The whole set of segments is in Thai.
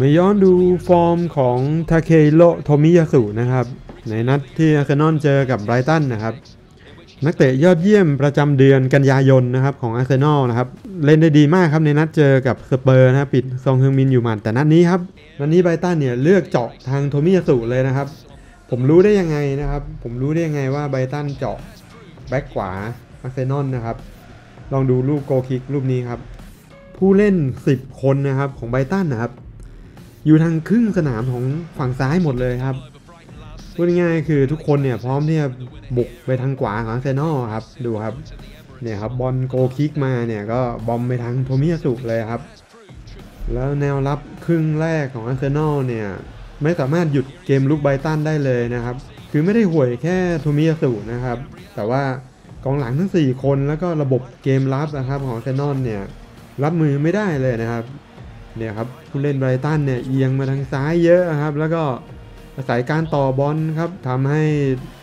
มาย้อนดูฟอร์มของทาเคฮิโรโทมิยาสุนะครับ ในนัดที่อาร์เซนอลเจอกับไบรตันนะครับ นักเตะยอดเยี่ยมประจำเดือนกันยายนนะครับของอาร์เซนอลนะครับ เล่นได้ดีมากครับในนัดเจอกับสเปอร์นะครับปิดซนฮึงมินอยู่หมัดแต่นัดนี้ครับนัดนี้ไบรตันเนี่ยเลือกเจาะทางโทมิยาสุเลยนะครับ ผมรู้ได้ยังไงนะครับ ผมรู้ได้ยังไงว่าไบรตันเจาะแบ็กขวาอาร์เซนอลนะครับ ลองดูลูก goal kick ลูกนี้ครับผู้เล่น 10 คนนะครับของไบรตันนะครับ อยู่ทางครึ่งสนามของฝั่งซ้ายหมดเลยครับพูดง่ายๆคือทุกคนเนี่ยพร้อมที่จะบุกไปทางขวาของเซนอลครับดูครับเนี่ยครับบอลโกคิกมาเนี่ยก็บอมไปทางโทมิยาสุเลยครับ แล้วแนวรับครึ่งแรกของอาร์เซนอลเนี่ยไม่สามารถหยุดเกมลุกไบตันได้เลยนะครับ คือไม่ได้ห่วยแค่โทมิยาสุนะครับ แต่ว่ากองหลังทั้ง 4 คนแล้วก็ระบบเกมรับนะครับของอาร์เซนอลเนี่ยรับมือไม่ได้เลยนะครับ เนี่ยครับผู้เล่นไบรตันเนี่ยเอียงมาทางซ้ายเยอะครับ แล้วก็อาศัยการต่อบอลครับทำให้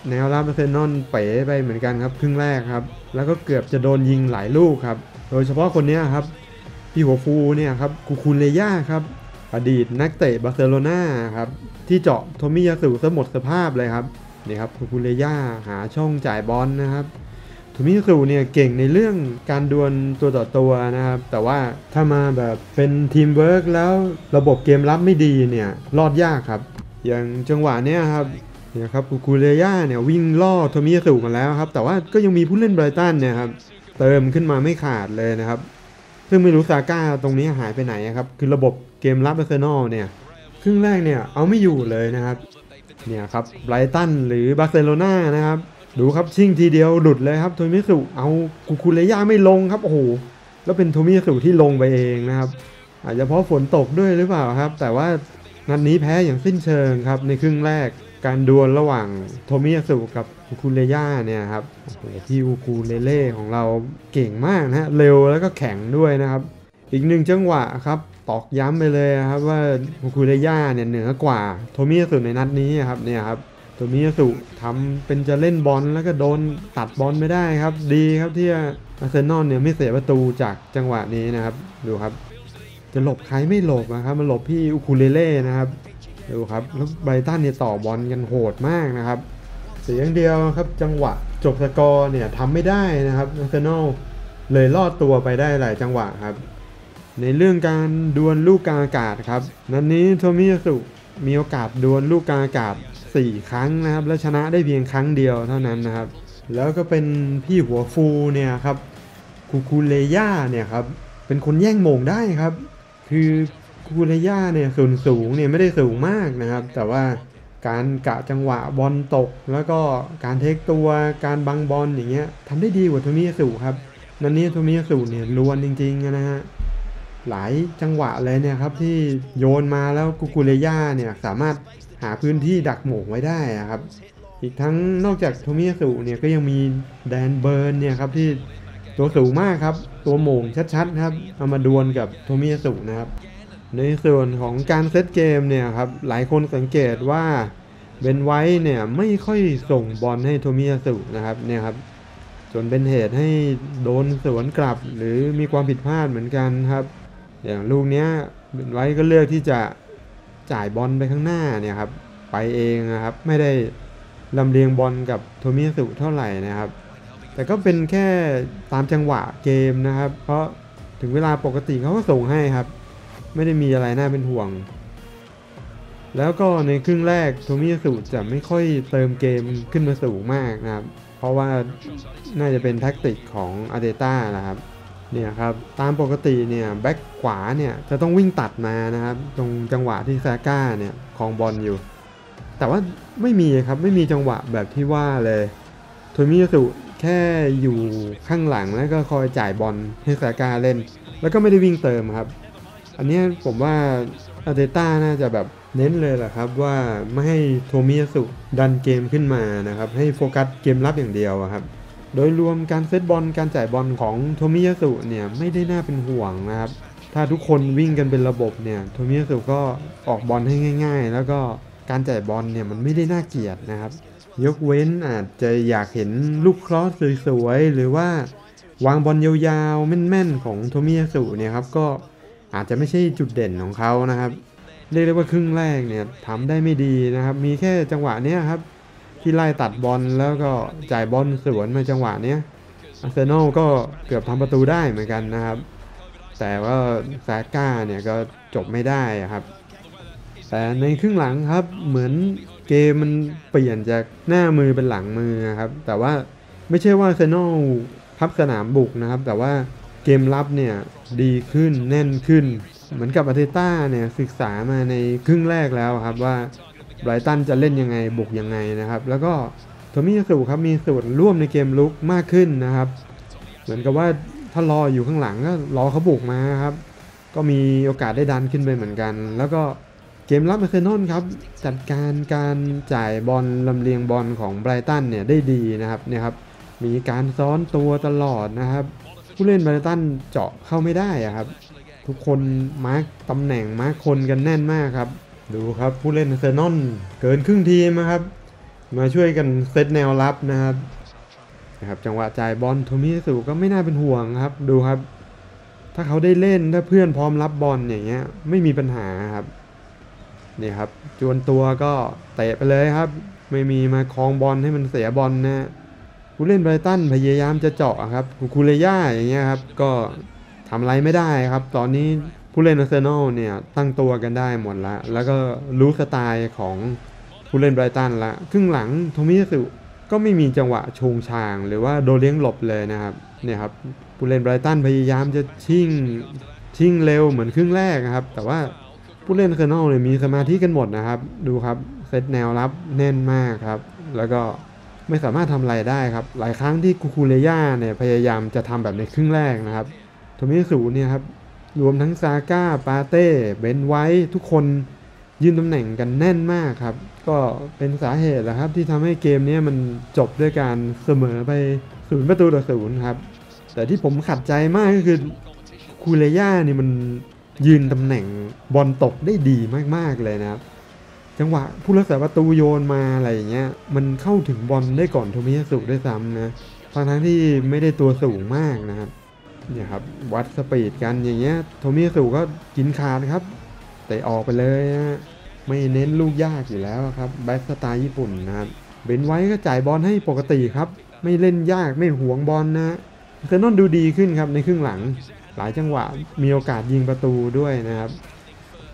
แนวรับอาร์เซนอลเป๋ไปเหมือนกันครับครึ่งแรกครับ แล้วก็เกือบจะโดนยิงหลายลูกครับ โดยเฉพาะคนนี้ครับพี่หัวฟูเนี่ยครับคูคูเลย่าครับอดีตนักเตะบาร์เซโลนาครับที่เจาะโทมิยาสุซะหมดสภาพเลยครับนี่ครับกูกูเรญ่าหาช่องจ่ายบอลนะครับ โทมิยาสุเนี่ยเก่งในเรื่องการดวลตัวต่อตัวนะครับ แต่ว่าถ้ามาแบบเป็นทีมเวิร์กแล้วระบบเกมรับไม่ดีเนี่ยรอดยากครับ อย่างจังหวะเนี้ยครับเนี่ยครับกูกูเรญ่าเนี่ยวิ่งล่อโทมิยาสุมาแล้วครับ แต่ว่าก็ยังมีผู้เล่นไบรตันเนี่ยครับเติมขึ้นมาไม่ขาดเลยนะครับ ซึ่งไม่รู้ซาก้าตรงนี้หายไปไหนครับ คือระบบเกมรับอาร์เซนอลเนี่ยครึ่งแรกเนี่ยเอาไม่อยู่เลยนะครับ เนี่ยครับไบรตันหรือบาร์เซโลนานะครับ ดูครับชิ่งทีเดียวหลุดเลยครับโทมิสุเอากูกูเรญ่าไม่ลงครับโอ้โหแล้วเป็นโทมิสุที่ลงไปเองนะครับ อาจจะเพราะฝนตกด้วยหรือเปล่าครับ แต่ว่านัดนี้แพ้อย่างสิ้นเชิงครับในครึ่งแรกการดวลระหว่างโทมิยาสุกับกูกูเรญ่าเนี่ยครับโอ้โหที่อูคูเลเล่ของเราเก่งมากนะฮะเร็วแล้วก็แข็งด้วยนะครับ อีกหนึ่งจังหวะครับตอกย้ำไปเลยครับว่ากูกูเรญ่าเนี่ยเหนือกว่าโทมิยาสุในนัดนี้ครับเนี่ยครับ โทมิยาสุทำเป็นจะเล่นบอลแล้วก็โดนตัดบอลไม่ได้ครับ ดีครับที่อาร์เซนอลเนี่ยไม่เสียประตูจากจังหวะนี้นะครับ ดูครับ จะหลบใครไม่หลบนะครับมาหลบพี่อูคูเลเล่นะครับดูครับแล้วไบรตันเนี่ยต่อบอลกันโหดมากนะครับ เสียอย่างเดียวครับจังหวะจบสกอร์เนี่ยทำไม่ได้นะครับอาร์เซนอลเลยลอดตัวไปได้หลายจังหวะครับ ในเรื่องการดวลลูกกลางอากาศครับ นัดนนี้โทมิยาสุมีโอกาสดวลลูกกลางอากาศ 4 ครั้งนะครับ และชนะได้เพียงครั้งเดียวเท่านั้นนะครับ แล้วก็เป็นพี่หัวฟูเนี่ยครับคูคูเลย่าเนี่ยครับเป็นคนแย่งโมงได้ครับ คือคูคูเลย่าเนี่ยส่วนสูงเนี่ยไม่ได้สูงมากนะครับ แต่ว่าการกะจังหวะบอลตก แล้วก็การเทกตัวการบังบอลอย่างเงี้ยทำได้ดีกว่าโทมิยาสุครับนัดนี้โทมิยาสุเนี่ยรวนจริงๆนะฮะหลายจังหวะเลยเนี่ยครับที่โยนมาแล้วกูกูเรญ่าเนี่ยสามารถ หาพื้นที่ดักโหม่งไว้ได้ครับ อีกทั้งนอกจากโทมิยาสุเนี่ยก็ยังมีแดนเบิร์นเนี่ยครับที่ตัวสูงมากครับ ตัวโหม่งชัดๆครับเอามาดวลกับโทมิยาสุนะครับ ในส่วนของการเซตเกมเนี่ยครับหลายคนสังเกตว่าเบนไว้เนี่ยไม่ค่อยส่งบอลให้โทมิยาสุนะครับเนี่ยครับจนเป็นเหตุให้โดนสวนกลับหรือมีความผิดพลาดเหมือนกันครับ อย่างลูกนี้เบนไว้ก็เลือกที่จะ จ่ายบอลไปข้างหน้าเนี่ยครับไปเองนะครับ ไม่ได้ลำเลียงบอลกับโทมิยาสุเท่าไหร่นะครับ แต่ก็เป็นแค่ตามจังหวะเกมนะครับ เพราะถึงเวลาปกติเขาก็ส่งให้ครับ ไม่ได้มีอะไรน่าเป็นห่วง แล้วก็ในครึ่งแรกโทมิยาสุจะไม่ค่อยเติมเกมขึ้นมาสูงมากนะครับ เพราะว่าน่าจะเป็นแท็กติกของอาร์เตต้านะครับ เนี่ยครับตามปกติเนี่ยแบ็คขวาเนี่ยจะต้องวิ่งตัดมานะครับ ตรงจังหวะที่ซาก้าเนี่ยครองบอลอยู่ แต่ว่าไม่มีครับไม่มีจังหวะแบบที่ว่าเลยโทมิยาสุแค่อยู่ข้างหลังแล้วก็คอยจ่ายบอลให้ซาก้าเล่น แล้วก็ไม่ได้วิ่งเติมครับ อันนี้ผมว่าอาร์เตต้าน่าจะแบบเน้นเลยแหละครับว่าไม่ให้โทมิยาสุดันเกมขึ้นมานะครับ ให้โฟกัสเกมรับอย่างเดียวครับ โดยรวมการเซตบอลการจ่ายบอลของโทมิยาสุเนี่ยไม่ได้น่าเป็นห่วงนะครับ ถ้าทุกคนวิ่งกันเป็นระบบเนี่ยโทมิยาสุก็ออกบอลให้ง่าย ๆ แล้วก็การจ่ายบอลเนี่ยมันไม่ได้น่าเกลียดนะครับ ยกเว้นอาจจะอยากเห็นลูกครอสสวยๆหรือว่าวางบอลยาวๆ แม่นๆ ของโทมิยาสุเนี่ยครับก็อาจจะไม่ใช่จุดเด่นของเขานะครับ เรียกได้ว่าครึ่งแรกเนี่ยทำได้ไม่ดีนะครับ มีแค่จังหวะเนี้ยครับ ที่ไล่ตัดบอลแล้วก็จ่ายบอลสวนมาจังหวะเนี้ยอาร์เซนอลก็เกือบทำประตูได้เหมือนกันนะครับ แต่ว่าซาก้าเนี่ยก็จบไม่ได้ครับ แต่ในครึ่งหลังครับเหมือนเกมมันเปลี่ยนจากหน้ามือเป็นหลังมือครับ แต่ว่าไม่ใช่ว่าอาร์เซนอลพับสนามบุกนะครับ แต่ว่าเกมรับเนี่ยดีขึ้นแน่นขึ้น เหมือนกับอาร์เตต้าเนี่ยศึกษามาในครึ่งแรกแล้วครับว่า ไบรตันจะเล่นยังไงบุกยังไงนะครับ แล้วก็โทมี่สุครับมีส่วนร่วมในเกมลุกมากขึ้นนะครับ เหมือนกับว่าถ้ารออยู่ข้างหลังก็รอเขาบุกมาครับ ก็มีโอกาสได้ดันขึ้นไปเหมือนกัน แล้วก็เกมรับอาร์เซนอลครับ จัดการการจ่ายบอลลำเลียงบอลของไบรตันเนี่ยได้ดีนะครับเนี่ยครับมีการซ้อนตัวตลอดนะครับ ผู้เล่นไบรตันเจาะเข้าไม่ได้อะครับ ทุกคนมาร์กตำแหน่งมาร์กคนกันแน่นมากครับ ดูครับผู้เล่นอาร์เซนอลเกินครึ่งทีมนะครับ มาช่วยกันเซตแนวรับนะครับนะครับ จังหวะจ่ายบอลโทมิสุก็ไม่น่าเป็นห่วงครับ ดูครับ ถ้าเขาได้เล่นถ้าเพื่อนพร้อมรับบอลอย่างเงี้ยไม่มีปัญหาครับนี่ครับ จวนตัวก็เตะไปเลยครับ ไม่มีมาคลองบอลให้มันเสียบอลนะผู้เล่นไบรตันพยายามจะเจาะครับคูคูเลย่าอย่างเงี้ยครับ ก็ทำอะไรไม่ได้ครับ ตอนนี้ ผู้เล่นอาร์เซนอลเนี่ยตั้งตัวกันได้หมดละ แล้วก็รู้สไตล์ของผู้เล่นไบรตันละ ครึ่งหลังโทมิยาสุก็ไม่มีจังหวะชงชาง หรือว่าโดนเลี้ยงหลบเลยนะครับเนี่ยครับผู้เล่นไบรตันพยายามจะชิ่งชิ่งเร็วเหมือนครึ่งแรกนะครับ แต่ว่าผู้เล่นอาร์เซนอลเนี่ยมีสมาธิกันหมดนะครับ ดูครับเซตแนวรับแน่นมากครับ แล้วก็ไม่สามารถทำอะไรได้ครับ หลายครั้งที่คูคูเลย่าเนี่ยพยายามจะทำแบบในครึ่งแรกนะครับโทมิสุเนี่ยครับ รวมทั้งซาก้า ปาเต้ เบนไว้ ทุกคนยืนตำแหน่งกันแน่นมากครับ ก็เป็นสาเหตุแหละครับ ที่ทำให้เกมนี้มันจบด้วยการเสมอไปศูนย์ประตูต่อศูนย์ครับ แต่ที่ผมขัดใจมากก็คือกูกูเรญ่านี่มันยืนตำแหน่งบอลตกได้ดีมากๆเลยนะครับ จังหวะผู้รักษาประตูโยนมาอะไรอย่างเงี้ย มันเข้าถึงบอลได้ก่อนโทมิยาสุด้วยซ้ำนะทั้งทั้งที่ไม่ได้ตัวสูงมากนะครับ เนี่ยครับวัดสปีดกันอย่างเงี้ยโทมิสุก็กินขาดครับเตะออกไปเลยนะไม่เน้นลูกยากอยู่แล้วครับแบ็กสไตล์ญี่ปุ่นนะครับเบนไวท์ก็จ่ายบอลให้ปกติครับ ไม่เล่นยากไม่หวงบอลอาร์เซนอลดูดีขึ้นครับในครึ่งหลัง หลายจังหวะมีโอกาสยิงประตูด้วยนะครับ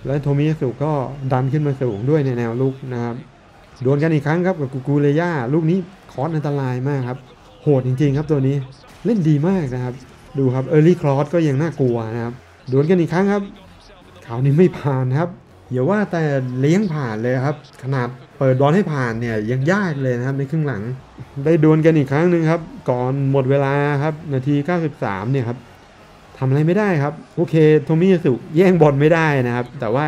และโทมิสุก็ดันขึ้นมาสูงด้วยในแนวรุกนะครับดวลกันอีกครั้งครับกับกูกูเรญ่าลูกนี้ cross อันตรายมากครับ โหดจริงๆครับตัวนี้เล่นดีมากนะครับ ดูครับ early cross ก็ยังน่ากลัวนะครับดวลกันอีกครั้งครับคราวนี้ไม่ผ่านครับอย่าว่าแต่เลี้ยงผ่านเลยครับ ขนาดเปิดบอลให้ผ่านเนี่ยยังยากเลยนะครับในครึ่งหลัง ได้ดวลกันอีกครั้งหนึ่งครับ ก่อนหมดเวลาครับ นาที 93 เนี่ยครับทำอะไรไม่ได้ครับ โอเคโทมิยาสุแย่งบอลไม่ได้นะครับ แต่ว่า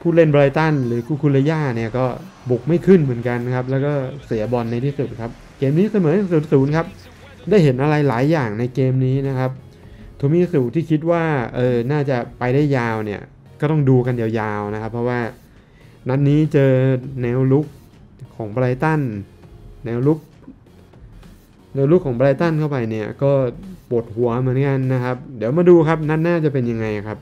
ผู้เล่นไบรตันหรือคูคูเลย่าเนี่ยก็บุกไม่ขึ้นเหมือนกันครับ แล้วก็เสียบอลในที่สุดครับ เกมนี้เสมอศูนย์ศูนย์ครับ ได้เห็นอะไรหลายอย่างในเกมนี้นะครับโทมิสุที่คิดว่าเออน่าจะไปได้ยาวเนี่ยก็ต้องดูกันยาวๆนะครับ เพราะว่านัดนนี้เจอแนวลุกของไบรตันแนวลุกแนวลุกของไบรตันเข้าไปเนี่ยก็ปวดหัวเหมือนกันนะครับ เดี๋ยวมาดูครับนัดหน้าจะเป็นยังไงครับ